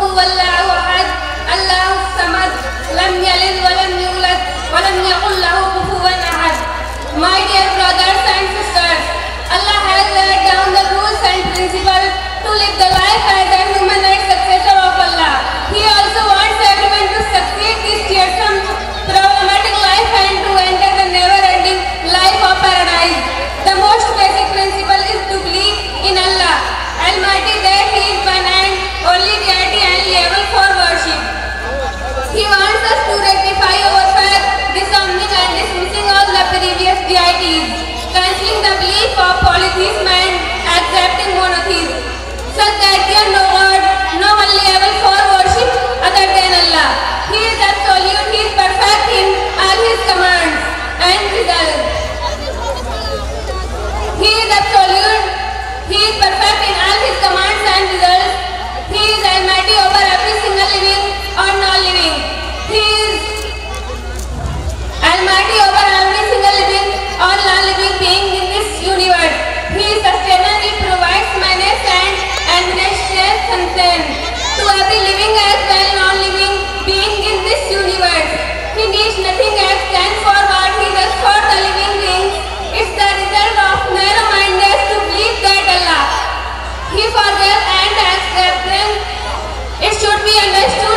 هو الله understood